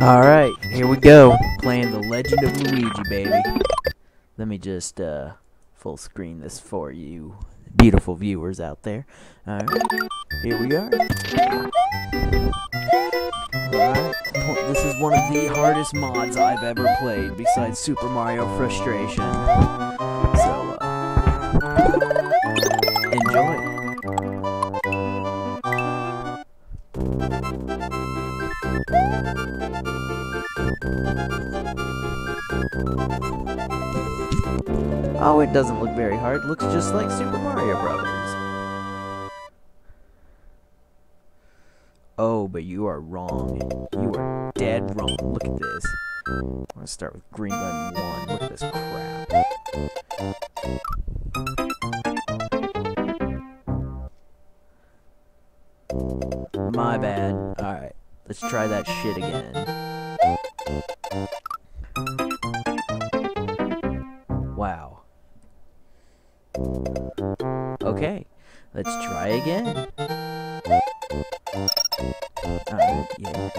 Alright, here we go. Playing The Legend of Luigi, baby. Let me just uh, full screen this for you, beautiful viewers out there. Alright, here we are. Alright, this is one of the hardest mods I've ever played, besides Super Mario Frustration. Oh, it doesn't look very hard. It looks just like Super Mario Brothers. Oh, but you are wrong. You are dead wrong. Look at this. I'm gonna start with Green Lemon 1. Look at this crap. My bad. Alright, let's try that shit again. Wow. Okay, let's try again. Alright, yeah.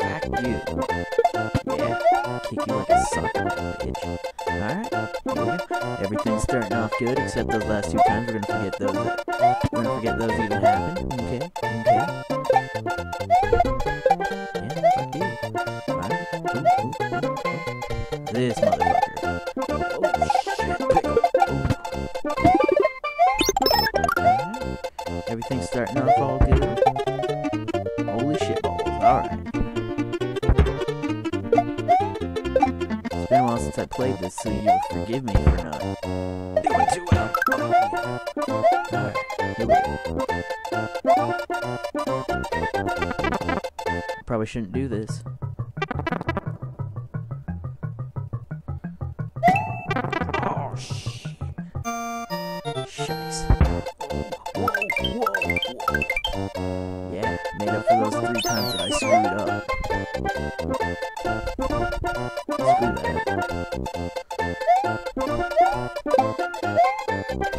Back you. Yeah, kick you like a sucker, bitch. Alright. Everything's starting off good, except those last two times. We're gonna forget those. We're gonna forget those even happened. Okay, okay. Yeah, fuck you. Alright. This I played this, so you'll forgive me for not doing too well. Alright, here we go. Probably shouldn't do this. Oh. Yeah, made up for those three times that I screwed up.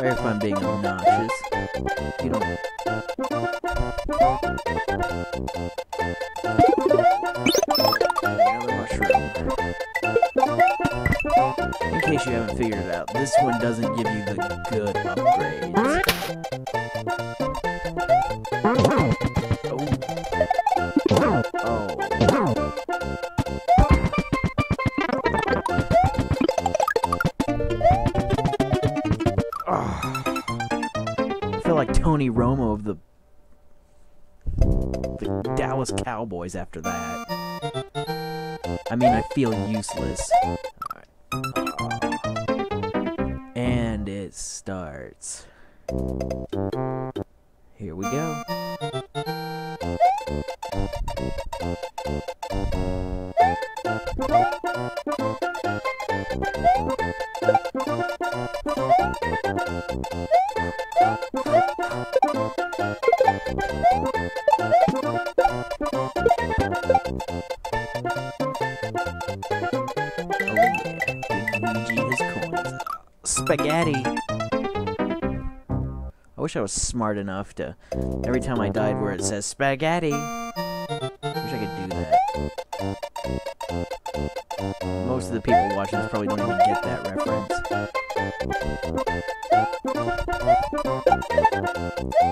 Sorry if I'm being obnoxious. You don't. Another mushroom. In case you haven't figured it out, this one doesn't give you the good upgrades. Dallas Cowboys after that. I mean, I feel useless. And it starts. Here we go. Spaghetti. I wish I was smart enough to every time I died where it says spaghetti. I wish I could do that. Most of the people watching this probably don't even get that reference.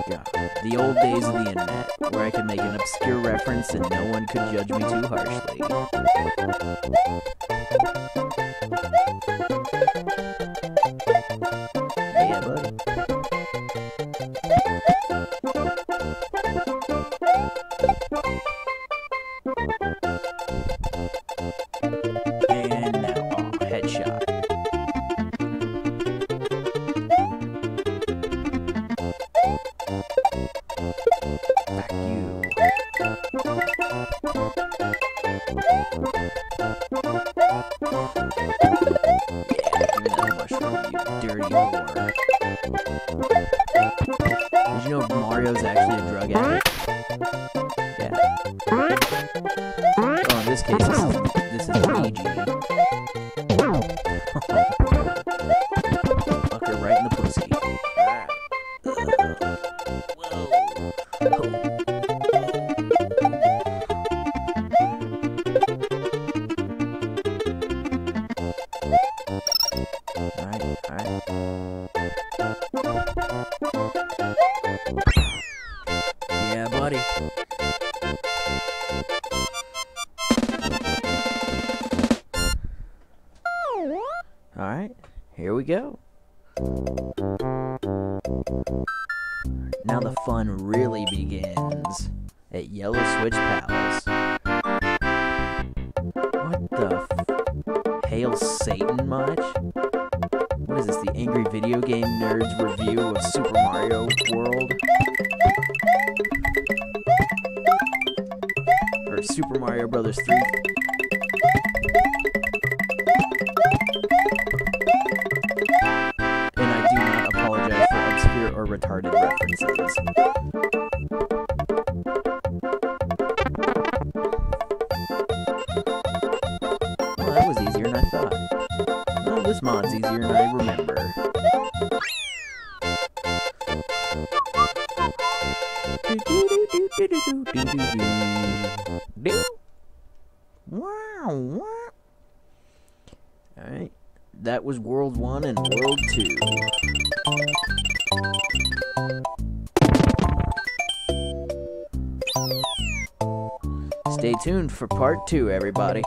Yeah, the old days of the internet, where I could make an obscure reference and no one could judge me too harshly. Yeah, buddy. And now, headshot. Back. Thank you. This is, is we go. Now the fun really begins at Yellow Switch Palace. What the Hail Satan much? What is this, the Angry Video Game Nerds review of Super Mario World? Or Super Mario Brothers 3? Retarded references. Well, that was easier than I thought. Well, this mod's easier than I remember. Wow. Alright, that was World 1 and World 2. Stay tuned for part 2, everybody.